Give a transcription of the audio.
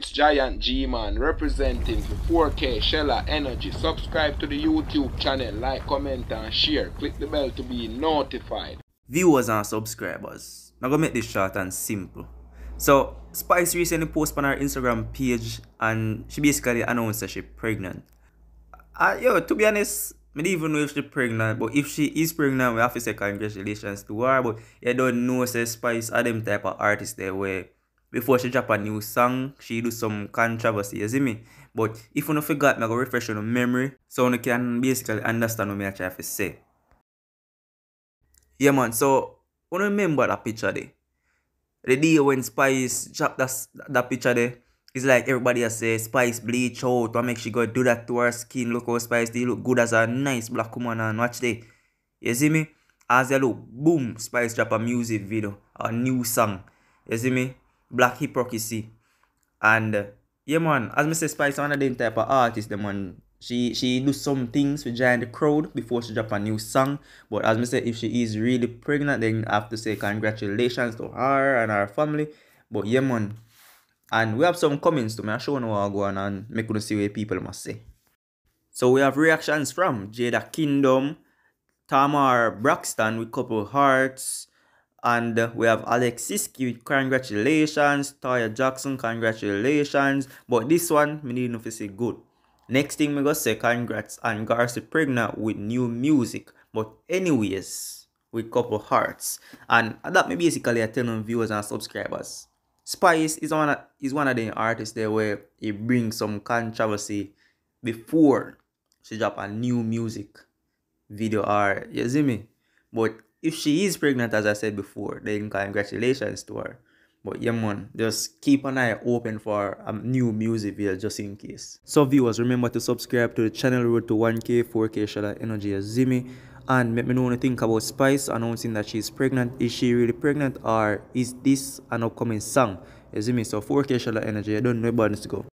it's Giant G-Man representing for 4K Shella Energy. Subscribe to the YouTube channel, like, comment and share. Click the bell to be notified. Viewers and subscribers, I'm gonna make this short and simple. So, Spice recently posted on her Instagram page and she basically announced that she's pregnant. Uh, yo, to be honest, I don't even know if she's pregnant, but if she is pregnant, we have to say congratulations to her. But you don't know, say Spice are them type of artist there where before she drop a new song, she do some controversy, you see me? But if you forgot, I'm going to refresh your memory so you can basically understand what I try to say. Yeah man, so you remember that picture there? The day when Spice dropped that, that picture there, it's like everybody has say Spice bleach out what make she go do that to her skin. Look how Spice they look good as a nice black woman and watch there. You see me? As they look, boom, Spice drop a music video, a new song. You see me? Black hypocrisy. And uh, yeah man, as say Spice one of them type of artist the man she she do some things to join the crowd before she drop a new song. But as I say if she is really pregnant then I have to say congratulations to her and her family. But yeah man. And we have some comments to me. I show you what go on and make you see what people must say. So we have reactions from Jada Kingdom, Tamar Braxton with couple hearts, and we have Alex Siski, congratulations. Toya Jackson, congratulations. But this one, me need to say good. Next thing we go say congrats and Garci pregnant with new music. But anyways, with couple hearts. And that may basically a 10 viewers and subscribers. Spice is one of, is one of the artists there where he brings some controversy before she drop a new music video or you see me? But if she is pregnant, as I said before, then congratulations to her. But yeah, man, just keep an eye open for a new music video just in case. So viewers, remember to subscribe to the channel road to 1k, 4k Shella Energy Zimi. And let me know think about Spice announcing that she's pregnant. Is she really pregnant or is this an upcoming song? Zimi, so 4k Shella Energy, I don't know about this to go.